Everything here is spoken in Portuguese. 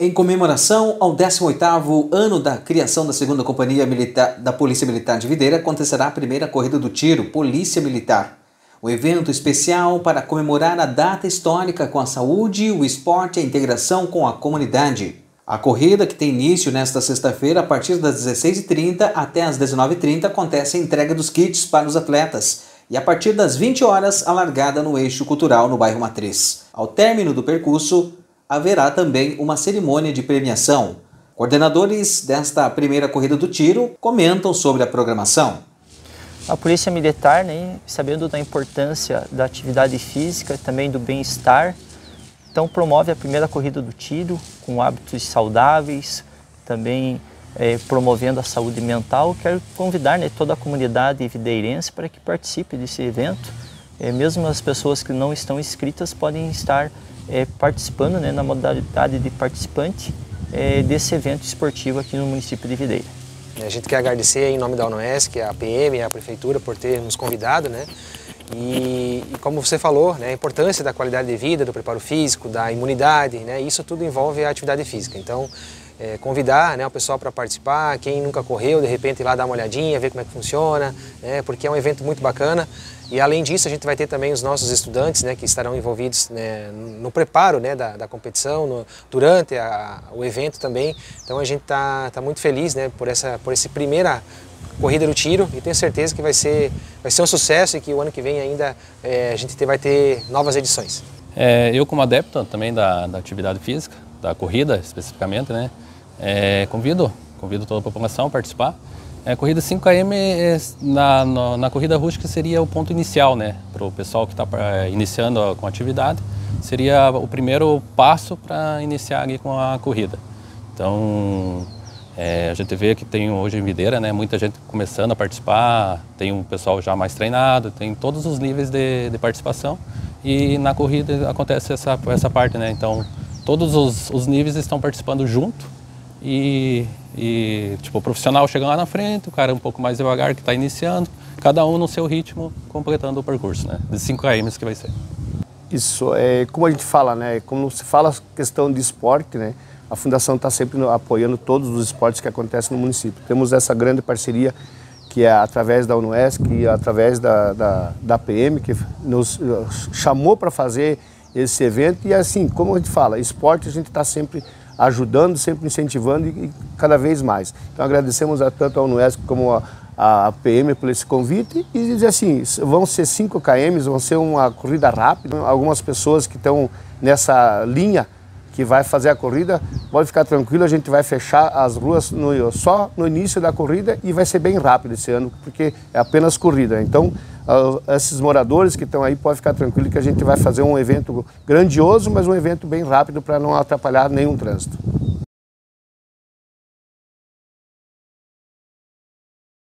Em comemoração ao 18º ano da criação da segunda Companhia Militar da Polícia Militar de Videira, acontecerá a primeira corrida do tiro Polícia Militar. O evento especial para comemorar a data histórica com a saúde, o esporte e a integração com a comunidade. A corrida, que tem início nesta sexta-feira a partir das 16h30 até as 19h30, acontece a entrega dos kits para os atletas e a partir das 20 horas a largada no eixo cultural no bairro Matriz. Ao término do percurso, haverá também uma cerimônia de premiação. Coordenadores desta primeira corrida do tiro comentam sobre a programação. A Polícia Militar, né, sabendo da importância da atividade física também do bem-estar, então promove a primeira corrida do tiro com hábitos saudáveis, também é, promovendo a saúde mental. Quero convidar né, toda a comunidade videirense para que participe desse evento. É, mesmo as pessoas que não estão inscritas podem estar é, participando né, na modalidade de participante é, desse evento esportivo aqui no município de Videira. A gente quer agradecer em nome da UNESC, a PM e a Prefeitura por ter nos convidado, né? E, e, como você falou, né, a importância da qualidade de vida, do preparo físico, da imunidade, né, isso tudo envolve a atividade física. Então, é, convidar né, o pessoal para participar, quem nunca correu, de repente ir lá dar uma olhadinha, ver como é que funciona, né, porque é um evento muito bacana. E além disso, a gente vai ter também os nossos estudantes né, que estarão envolvidos né, no preparo né, da, da competição, no, durante a, o evento também. Então a gente está tá muito feliz né, por essa por esse primeira corrida do tiro e tenho certeza que vai ser, vai ser um sucesso e que o ano que vem ainda é, a gente vai ter novas edições. É, eu como adepto também da, da atividade física, da corrida especificamente, né, é, convido, convido toda a população a participar. É, corrida 5km é, na, na, na, corrida rústica seria o ponto inicial, né? Para o pessoal que está iniciando com a atividade, seria o primeiro passo para iniciar ali com a corrida. Então, é, a gente vê que tem hoje em Videira, né? Muita gente começando a participar, tem um pessoal já mais treinado, tem todos os níveis de, de participação e na corrida acontece essa, essa parte, né? Então, todos os, os níveis estão participando junto e, e tipo, o profissional chega lá na frente, o cara um pouco mais devagar que está iniciando, cada um no seu ritmo, completando o percurso, né? De 5 km que vai ser. Isso, é como a gente fala, né? Como se fala questão de esporte, né? A Fundação está sempre apoiando todos os esportes que acontecem no município. Temos essa grande parceria que é através da UNESC e através da, da, da PM, que nos chamou para fazer esse evento. E assim, como a gente fala, esporte a gente está sempre ajudando, sempre incentivando e, cada vez mais. Então agradecemos a, tanto a Unesco como a, a PM por esse convite e dizer assim, vão ser 5 km, vão ser uma corrida rápida. Algumas pessoas que estão nessa linha que vai fazer a corrida, pode ficar tranquilo, a gente vai fechar as ruas no, só no início da corrida e vai ser bem rápido esse ano, porque é apenas corrida. Então, uh, esses moradores que estão aí podem ficar tranquilo que a gente vai fazer um evento grandioso, mas um evento bem rápido para não atrapalhar nenhum trânsito.